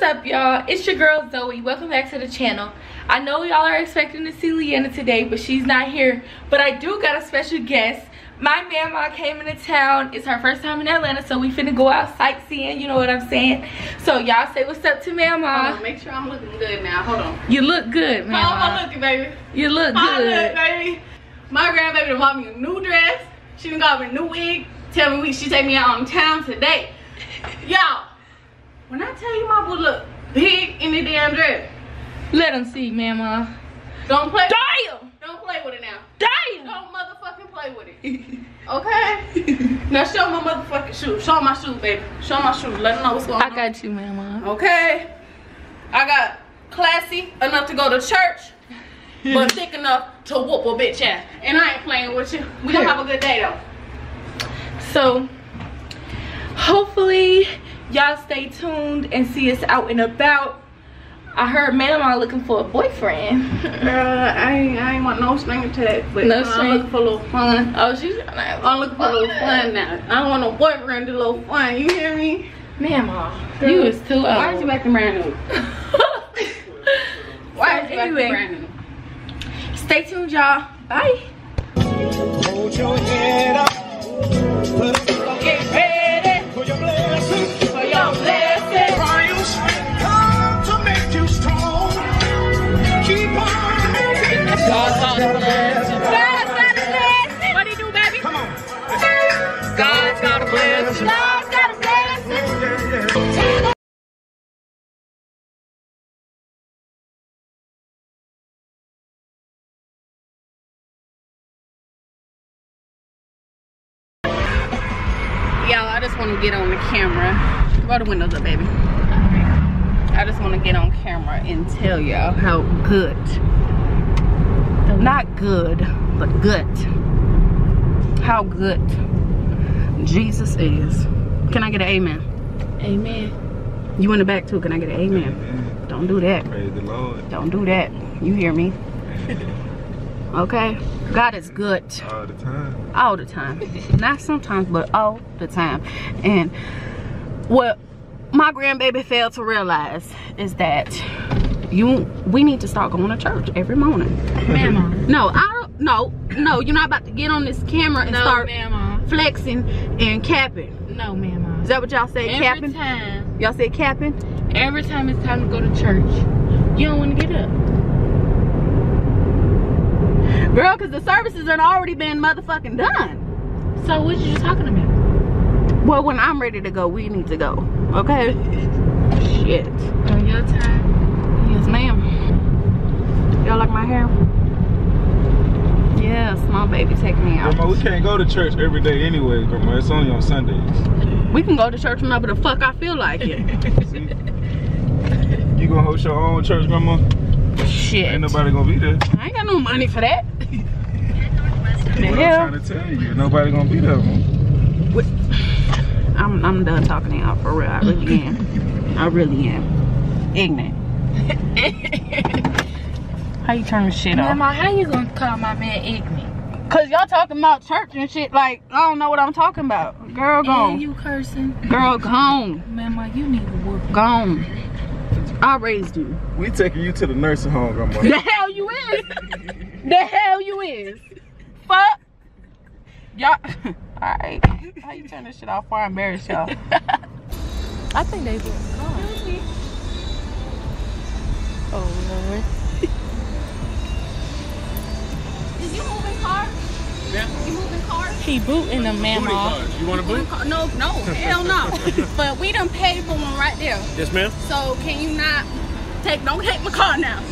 what's up y'all? It's your girl zoe. Welcome back to the channel. I know y'all are expecting to see leeana today but she's not here. But i do got a special guest. My mama came into town. It's her first time in atlanta so we finna go out sightseeing you know what i'm saying? So y'all say what's up to mama. Make sure i'm looking good now. Hold on. You look good mama. How am i looking baby. You look how good. look, baby. My grandbaby bought me a new dress. She done got me a new wig. Tell me we she take me out on town today. Y'all when I tell you my boo look big in the damn dress. Let them see, mama. Don't play. Damn. Don't play with it now. Damn. Don't motherfucking play with it. Okay? now show my motherfucking shoes. Show my shoes, baby. Show my shoes. Let them know what's going I on. I got you, mama. Okay. I got classy enough to go to church, but thick enough to whoop a bitch ass. And I ain't playing with you. We gonna have a good day though. So, hopefully y'all stay tuned and see us out and about. I heard mama looking for a boyfriend. Uh, I, ain't, I ain't want no string attached but no uh, i'm looking for a little fun. Oh she's trying i'm looking for a little fun now. I don't want no boyfriend to a little fun you hear me? Mama you is too old. why is you acting brand new? Why is you anyway, brand new? stay tuned y'all. Bye roll the windows up baby. I just want to get on camera and tell y'all how good not good but good how good jesus is. Can i get an amen? Amen. you in the back too can i get an amen. Don't do that. Praise the Lord. don't do that. You hear me? Okay. God is good. All the time. all the time. Not sometimes but all the time. And what my grandbaby failed to realize is that you we need to start going to church every morning Mama. no i don't no no you're not about to get on this camera and No, start mama. flexing and capping No, mama. is that what y'all say Every capping time. y'all say capping Every time it's time to go to church, you don't want to get up. girl because the services had already been motherfucking done So what you talking about? Well when i'm ready to go we need to go okay shit On your time? Yes, ma'am. Y'all like my hair? Yes, my baby take me out. Grandma, we can't go to church every day anyway, Grandma. It's only on Sundays. We can go to church whenever the fuck I feel like it. You gonna host your own church, Grandma? Shit. Ain't nobody gonna be there. I ain't got no money for that. What hell? I'm trying to tell you. Nobody gonna be there. I'm, I'm done talking to y'all for real. I really am. I really am. Ignorant. How you turn this shit off? Mama, how you gonna call my man ignorant? Cause y'all talking about church and shit like I don't know what I'm talking about. Girl, And gone. you cursing? Girl, gone. Mama, you need to whoop. Gone. I raised you. We taking you to the nursing home, Grandma. The hell you is. the hell you is. Fuck. Y'all. Alright. How you turn this shit off before I embarrass y'all? I think they will. Oh Lord. Is you moving car? Yeah. You moving car? He booting them, mama. You want a boot? No, no, hell no. but we done paid for one right there. Yes, ma'am. So can you not take, don't take my car now.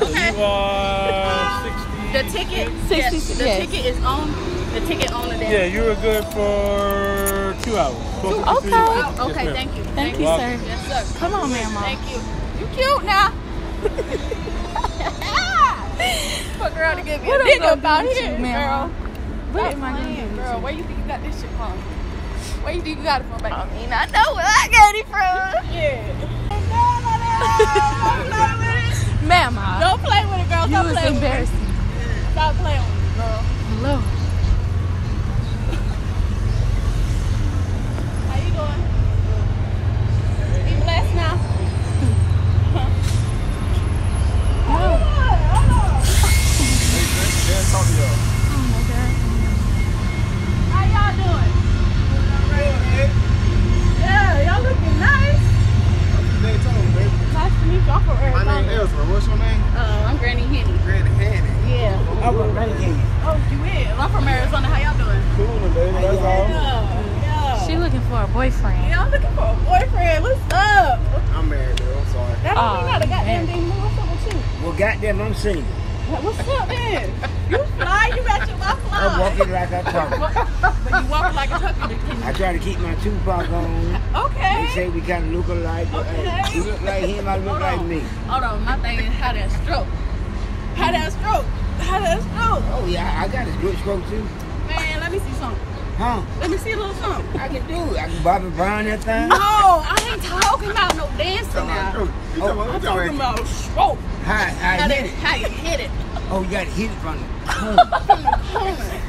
Okay? You are 60. The ticket, 60, yes, the yes. ticket is on, the ticket on the Yeah, you were good for two hours. Two, okay. Oh, okay, thank you. Thank you, Welcome. sir. Yes, sir. Come on, mama. Thank you. You cute now. For girl to give me What a I'm nigga gonna do about with here, you, girl. What am I gonna do girl? you? Where you think you got this shit from? Where you think you got it from, baby? I mean, I know where I got it from. Yeah. Mama. Uh, Don't play with it, girl. You Stop was playing with it. embarrassing. Stop playing with it, girl. Hello. How y'all doing? Yeah, y'all looking nice. Nice to meet y'all for Arizona. My name is Ezra. What's your name? Uh, I'm Granny Henny. Granny Henny. Yeah. I'm Granny Henny. Oh, you is. I'm from Arizona. How y'all doing? Cool, baby. That's all. Yeah. She looking for a boyfriend. Yeah, I'm looking for a boyfriend. What's up? I'm married, though. I'm sorry. That don't oh, mean not a goddamn thing. What's up with you? Well, goddamn, I'm single. What's up, man? You fly, you your my fly. I'm walking like I talk. But you walk like a tucker. I try to keep my Tupac on. Okay. They say we kind of look alike, but hey, Okay. you look like him, I look like me. Hold on, my thing is how that stroke. How that stroke. How that stroke. Oh yeah, I got a good stroke too. Man, let me see something. Huh? Let me see a little something. I can do it. I can Bobby Brown that thing. No, I ain't talking about no dancing now. Oh, I'm talking about stroke. how, how How, I it? how you hit it. Oh, you got to hit it from the corner.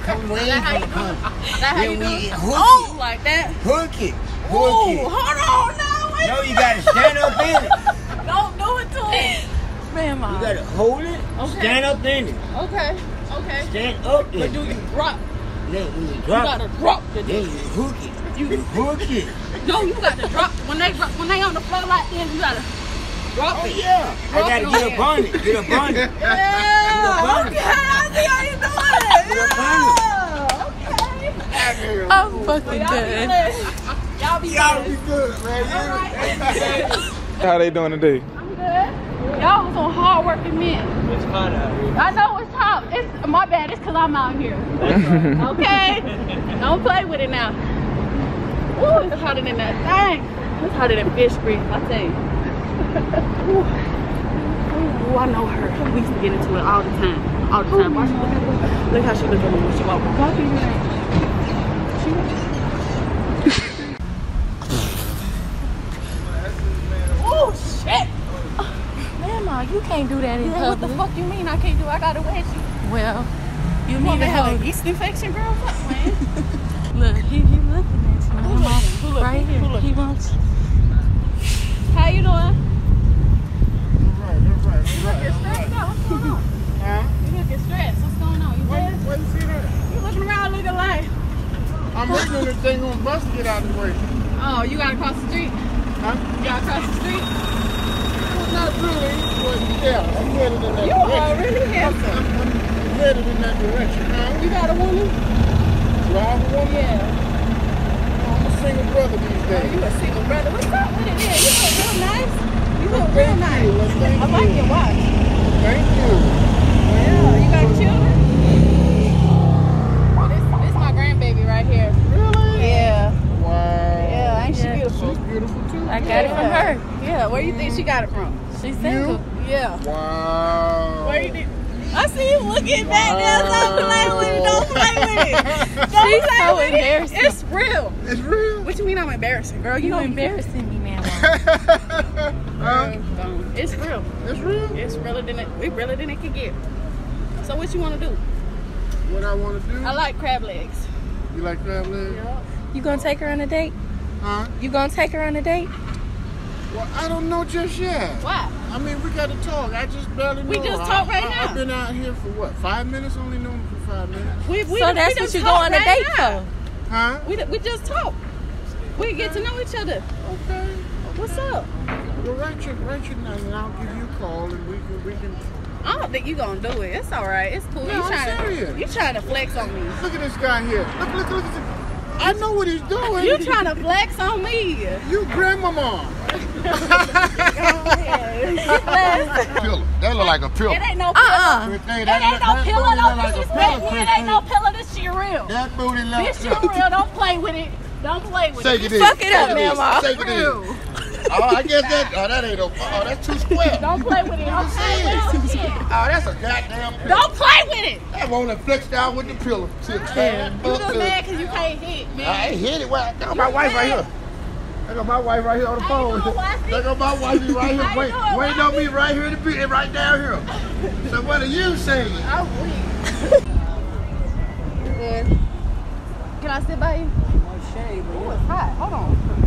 Come way That how from you the corner. That how you do it? hook Oh, like that. Hook it. Ooh, Hook it. hold on now. Wait No, you got to stand up in it. Don't do it to him. Man, You got to hold it, Okay. stand up in it. Okay, okay. Stand up in But do you drop? When you You gotta drop the then you hook it. You- You hook it. No, you got to drop. When they drop, when they on the floor like this, you gotta drop Oh it. yeah. I Drop got to your get hand. up on it. Get up on it. Yeah. Okay, I see how you doing it. Yeah. Okay. I'm fucking Y'all be good. Y'all be Y'all be good. good, man. All right. How they doing today? I'm good. Y'all was on hard working men. It's hot out here. I know it's hot. It's my bad. It's cause I'm out here. Okay. Don't play with it now. Ooh, it's hotter than that thing. It's hotter than fish grease. I tell you. Ooh. Ooh, I know her. We used to get into it all the time. All the time. Watch look at. Look how she looking when she walk. Walk in here. Oh shit! Mom, you can't do that in Girl, what the fuck you mean I can't do? I gotta wedge you. Well, you You need to have hold. a yeast infection, girl? Fuck, man. Look, he, he looking at you. Who Mom. looking? Who looking? Right here. Who looking? He wants. How you doing? Right, that's right, that's You looking stressed out. What's going on? Huh? You looking stressed. What's going on? You Where, good? where you see that? You looking around looking like, I'm waiting on this thing on the bus to get out of the way. oh, Oh, you gotta cross the street. Huh? You gotta cross the street. Not really, but yeah, I'm headed in that You direction. are really handsome. I'm headed in that direction. Huh? You got a woman? Do I have a woman? Yeah. Oh, I'm a single brother these Oh, days. you a single brother. What's up with it? Yeah, you look real nice. You look real nice. you. Well, I like your watch. Thank you. Yeah, you got children? Where you think she got it from? She's single. Yeah. Wow. Where you think? I see you looking back there. Don't play with it. Don't play with it. Don't She's play so with embarrassing. It. It's real. It's real. What do you mean I'm embarrassing, girl? You You embarrassing me, man. huh? It's real. It's real. It's realer than it. We realer than it can get. So what you want to do? What I want to do? I like crab legs. You like crab legs? Yep. You gonna take her on a date? Huh? You gonna take her on a date? Well, I don't know just yet. Why? I mean, we got to talk. I just barely know. We just I- talk right I, now. I've been out here for what? Five minutes? Only known him for five minutes. We, we so we that's just what you go talk on a right date now. for. Huh? We, we just talk. We get to know each other. Okay. What's up? Well, write your write your name, and I'll give you a call, and we can we can. I don't think you're gonna do it. It's all right. It's cool. No, you I'm trying serious. to you trying to flex on me. Look at this guy here. Look look look. at this. I know what he's doing. You trying to flex on me? You grandmama. pillow. That look like a pillow. Uh-uh. It ain't no pillow. Uh-uh. It ain't no pillow. Don't disrespect me. It ain't no pillow. This shit real. That booty This look. shit real. Don't play with it. Don't play with Shake it. it. Fuck it up, Shake in. Mama. Shake it in. Oh, I guess that. Oh, that ain't no. Oh, that's too square. Don't play with it. Don't play with it. Oh, that's a goddamn pillow. Don't play with it. That won't flex down with the pillow. Shit, man. You Fuck just uh, mad because you can't hit, I man. ain't hit it. Well, I got my wife right here. I got my wife right here on the phone. I got my wife right How here. you Wait, doing, waiting on me right here to be right down here. So what are you saying? I'm weak. Good. Can I sit by you? Oh, it's hot. Hold on.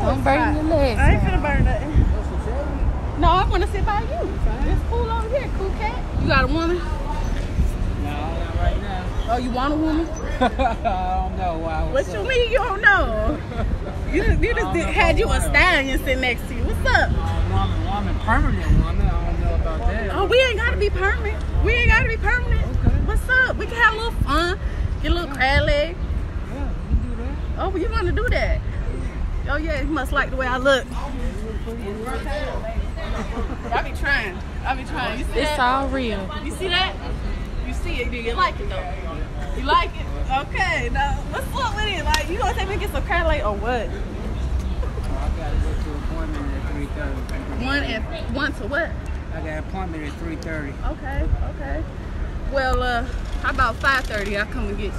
Don't burn your legs. I ain't gonna burn nothing. No, I want to sit by you. It's cool over here, cool cat. You got a woman? No, not right now. Oh, you want a woman? I don't know why. What you mean you don't know? You just, you just did, had you a stallion sitting next to you. What's up? Woman, woman, permanent woman. I don't know about that. Oh, we ain't gotta be permanent. We ain't gotta be permanent. Okay. What's up? We can have a little fun. Get a little crab leg. Yeah, we can do that. Oh, you want to do that? Oh yeah, he must like the way I look. I be trying. I be trying. You see It's that? all real. You see that? You see it? Do you like it though? You like it? Okay. Now what's up with it? Like you gonna take me to get some crab leg or what? I gotta go to appointment at three thirty. One and one to what? I got an appointment at three thirty. Okay. Okay. Well, uh, how about five thirty? I'll come and get you.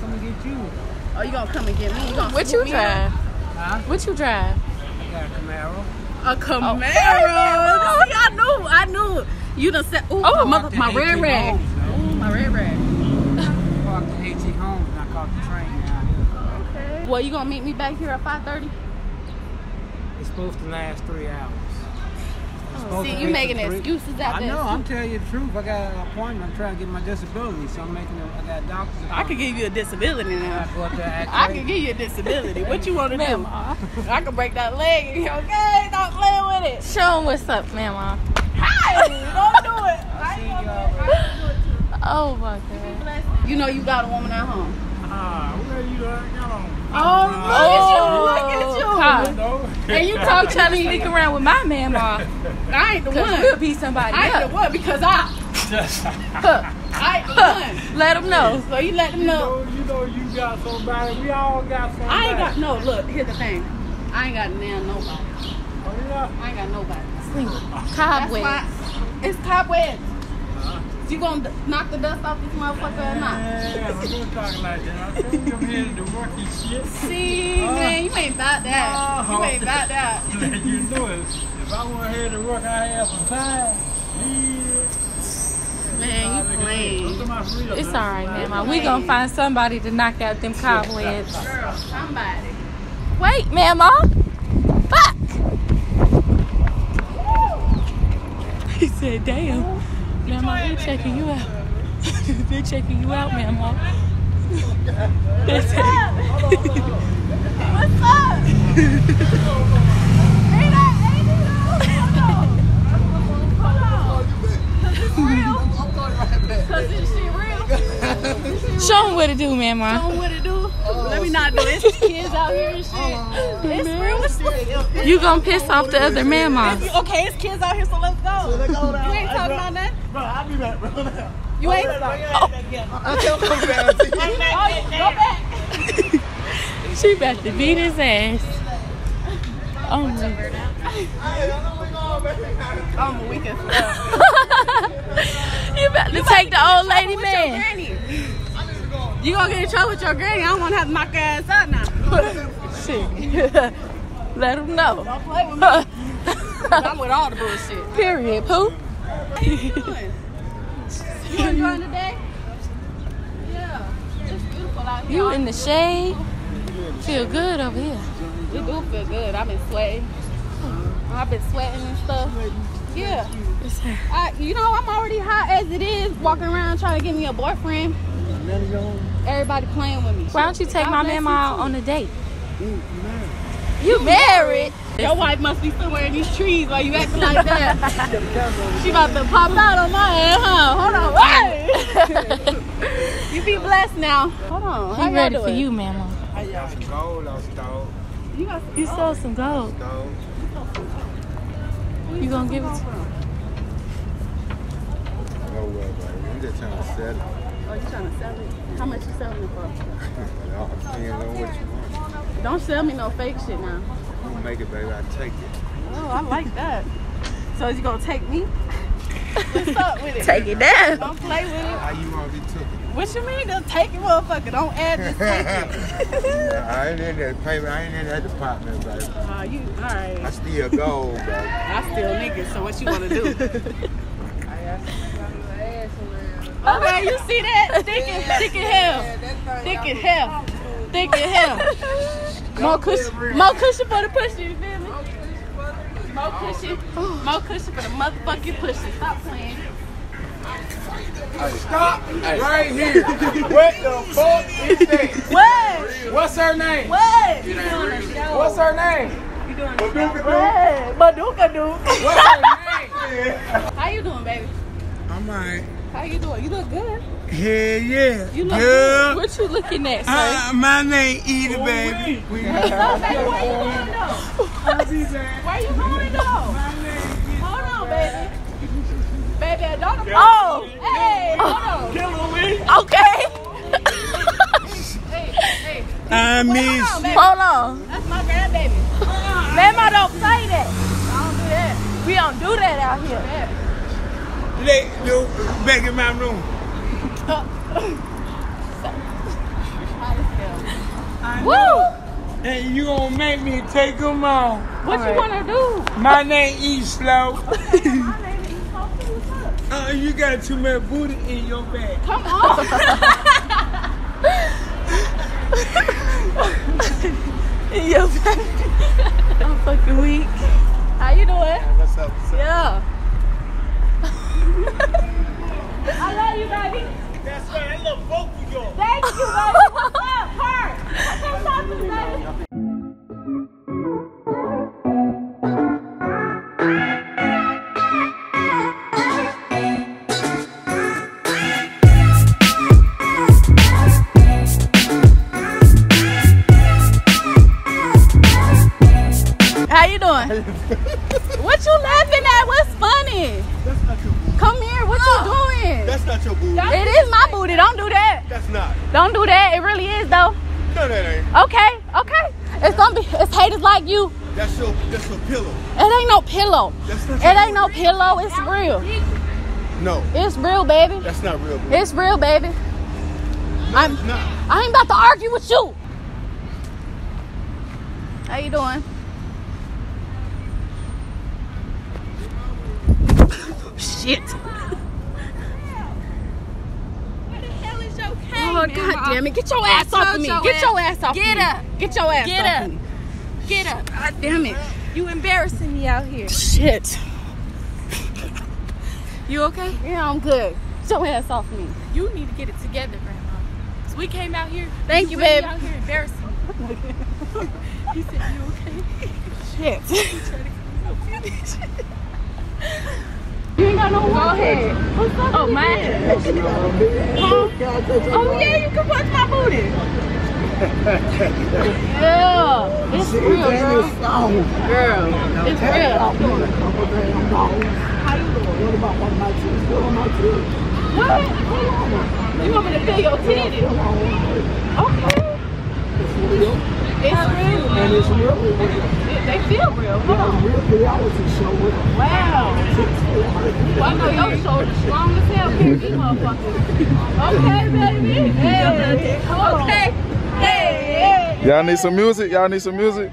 Come and get you. Oh, you gonna come and get me? You gonna What you drive? Huh? What you drive? I got a oh, Camaro. A Camaro. Camaro. See, I knew. I knew. You done said, "Ooh, Oh, my mother, my red at AT rag. Homes. Ooh, my red rag." Parked at AT Homes and I caught the train down here. Okay. Well, you gonna meet me back here at five thirty? It's supposed to last three hours. It's supposed Oh, See, you be making excuses out there. I there. know. I'm telling you the truth. I got an appointment. I'm trying to get my disability, so I'm making. A, I got a doctor's appointment. I appointment. could give you a disability now. I go up there. act I right. can give you a disability. What you want to do? Mama. I can break that leg. Okay, stop playing with it. Show them what's up, Mama. Hey, don't do it. I ain't gonna do it. I ain't gonna do it. Oh my god. You know you got a woman at home. Ah, where you got on? Oh, look at you. Look at you. And you talk trying to to me. sneak around with my man, Ma. I ain't the one. we'll beat somebody I ain't the one because I, Huh. I ain't the Huh. Let them know. So you let them know. you know you got somebody. We all got somebody. I ain't got no. Look, here's the thing. I ain't got nail nobody. Oh, yeah. I ain't got nobody. That's Cobwebs. it's cobwebs. You gonna d- knock the dust off this motherfucker or not? Yeah, I'm gonna talk like that. I told you I'm headed to work and shit. See, uh, man, you ain't about that. You ain't about that. Let you know it. If I want to head to work, I have some time. Yeah. Man, you playing. It's alright, Mama. We gonna find somebody to knock out them cobwebs. Girl, somebody. Wait, Mama. Fuck. He said, damn. Mama, they checking you out. they checking you out, Mama. They say, What's up? Ain't that, ain't it? Hold on. Cause this shit real. Show them what to do, Mama. Know what to do? Let me oh. not do this. Kids out here and shit. Oh. It's real. It's real. You gonna piss off the other Mamas. Okay, it's kids out here, so let's go. You ain't talking about that? Bro, I'll be back, bro. You ain't? Oh. I can't come down to you. Oh, go back. She about to beat his ass. Oh my I'm a weekend for You about to take the old lady man. You gonna get in trouble with your granny. I don't want to have to knock ass out now. Shit. Let him know. Don't play with me. I'm with all the bullshit. Period, poo. What you doing? You enjoying the day? Yeah. It's beautiful out here. You in the shade. Feel good over here. We do feel good. I've been sweating. I've been sweating and stuff. Yeah. I, you know, I'm already hot as it is, walking around trying to get me a boyfriend. Everybody playing with me. Why don't you take God my bless mama out on a date? You married? Your wife must be somewhere in these trees while you acting like that. she about to pop out on my ass, huh? Hold on. Hey. you be blessed now. Hold on. How He y'all ready doing? for you, mama. I got some gold, I was dog. You got some You sold some gold. Dog. You gonna give it to No oh, way, baby. I'm just trying to sell it. Oh, you trying to sell it? How much you selling it for? It all depends on what you want. Don't sell me no fake shit now. I'm gonna make it, baby. I take it. Oh, I like that. So is you gonna take me? What's up with it? Take it down. Don't play with it. How you want to be taken? What you mean? Just take it, motherfucker. Don't add this take it. I ain't in that payment. I ain't in that department, baby. Uh, you all I right? still gold, baby. I still niggas. So what you wanna do? Oh, okay, you see that? Thick and thick and hell. Thick and hell. Thick and hell. More cushion, more cushion for the pussy. You feel me? More cushion, more cushion for the motherfucking pussy. Stop playing. Stop right here. what the fuck is that? What? What's her name? What? You doing a show? What's her name? You doing a show? What? Baduka do. What's her name? How you doing, baby? I'm alright. How you doing? You look good. Hell yeah. You look good. What you looking at, uh, sir? Uh, my name Eda, baby. We where you going though? where you going though? Hold on, baby. Baby, don't. Oh, hey, hold on. Me. Okay. hey, hey. I miss. hold on. Baby. Hold on. That's my grandbaby. Mama, don't say that. I don't do that. We don't do that out here. Let go back in my room. Woo! And you gonna make me take them off. What you wanna do? My name is Slow. uh, you got too much booty in your bag. Come on. Yo, I'm fucking weak. Pillow. It ain't no pillow. That's not It ain't no pillow. It's real. No, It's real, baby. that's not real booty. It's real, baby. I'm It's not. I ain't about to argue with you. How you doing? Shit. Oh god damn it. Get your ass off of me. Get your ass off Get of me. Get up. Get your ass Get off up. of me. Get up. God damn it. You embarrassing me out here. Shit. You okay? Yeah, I'm good. Get your ass off me. You need to get it together, Grandma. 'Cause we came out here. Thank you, really babe. out here embarrassing me. he said, you okay? Shit. you ain't got no Go ahead. Oh, mine. Oh, yeah, you can punch my booty. Yeah. It's real, girl. Girl. It's real. How you doing? What about one of my teeth? What my teeth? What? You want me to feel your titties? Okay. It's real. And it's real. They- They feel real. Huh? Real reality show Wow. Well, I know your shoulder's strong as hell. Carry these motherfuckers. Okay, baby. Hey. Okay. Y'all need some music? Y'all need some music?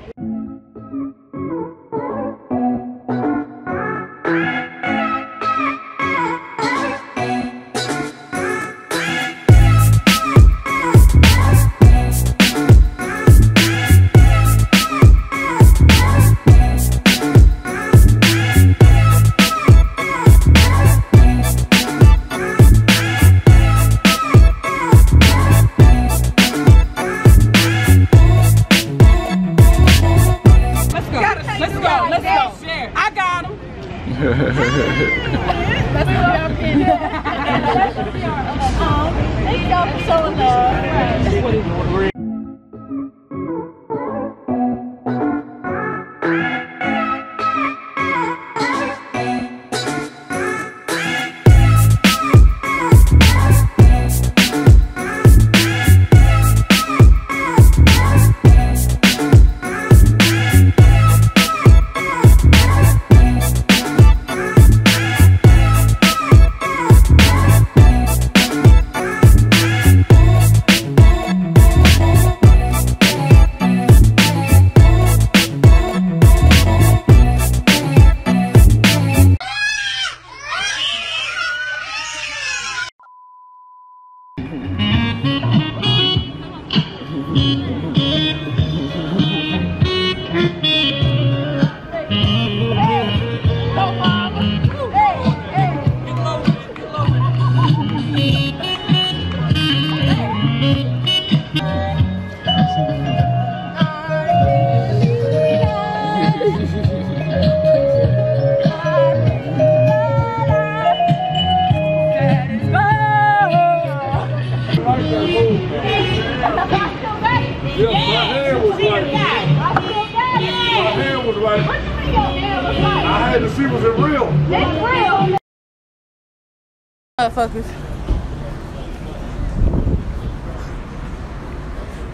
Motherfuckers.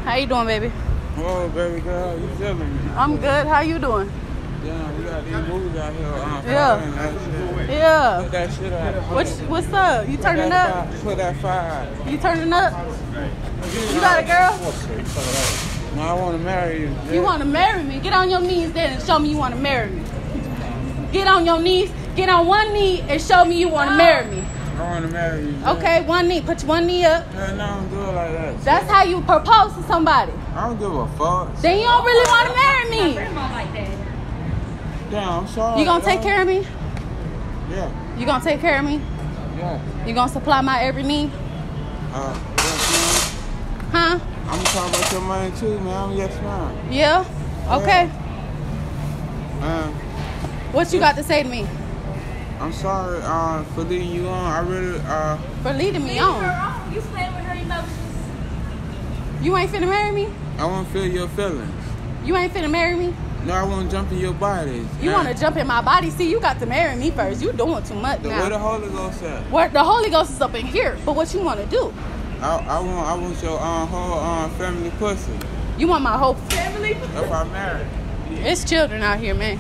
How you doing, baby? Oh, baby girl, you feeling me? I'm good. How you doing? Yeah, we got these moves out here. Uh, Yeah. Yeah. Put that shit out. What, what's up? You turning up? fire- Put that fire. You turning up? You got a girl? No, I want to marry you. You want to marry me? Get on your knees then and show me you want to marry me. Get on your knees. Get on one knee and show me you want to marry me. I want to marry you. Okay, one knee. Put your one knee up. No, no, don't do it like that. That's how you propose to somebody. I don't give a fuck. Then you don't really want to marry me. Damn, I'm sorry. You gonna take care of me? Yeah, You gonna take care of me? yeah. You gonna supply my every need? Uh, yes, Huh? I'm talking about your money too, man. Yes, ma'am. Yeah? Okay. Um, What you got to say to me? I'm sorry uh, for leading you on. I really, uh, For leading me on. You playing with her emotions. You ain't finna marry me? I won't feel your feelings. You ain't finna marry me? No, I won't jump in your body. You Now, wanna jump in my body? See, you got to marry me first. You doing too much The way the now. Holy Ghost said. Where the Holy Ghost is up in here. But what you wanna do? I, I want, I want your uh, whole uh, family pussy. You want my whole Family. If I marry. It's children out here, man.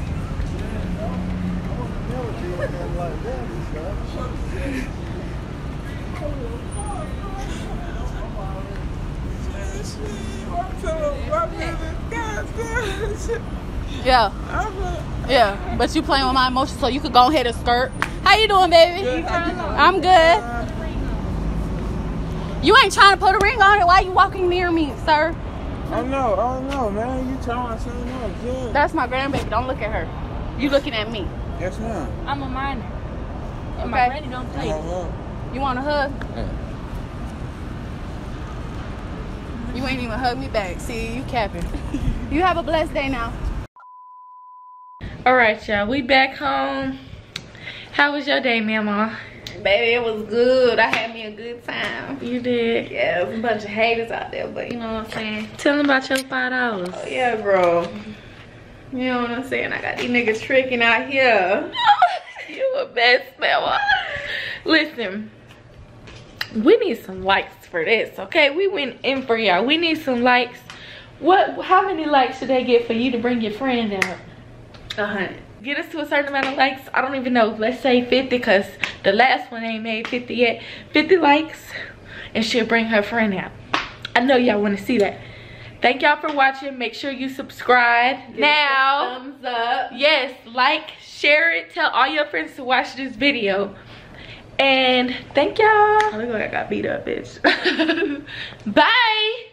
Yeah. Yeah. But you playing with my emotions, so you could go ahead and skirt. How you doing, baby? I'm good. You ain't trying to put a ring on it. Why are you walking near me, sir? I know, I know, man. You trying to say no, yeah. That's my grandbaby. Don't look at her. You looking at me. Yes, ma'am. I'm a minor. And my Okay. granny don't play. Uh-huh. You want a hug? Yeah. You ain't even hug me back. See, you capping. you have a blessed day now. All right, y'all. We back home. How was your day, Mama? Baby, it was good. I had me a good time. You did. Yeah, there's a bunch of haters out there, but you know what I'm saying? Tell them about your five dollars. Oh, yeah, bro. You know what I'm saying? I got these niggas tricking out here. Best Mama. Listen, we need some likes for this, okay? We went in for y'all. We need some likes. What? How many likes should they get for you to bring your friend out? A hundred. Get us to a certain amount of likes. I don't even know. Let's say 50 because the last one ain't made 50 yet. 50 likes and she'll bring her friend out. I know y'all want to see that. Thank y'all for watching. Make sure you subscribe now. Thumbs up. Yes, like, share it. Tell all your friends to watch this video. And thank y'all. I Look like I got beat up, bitch. Bye.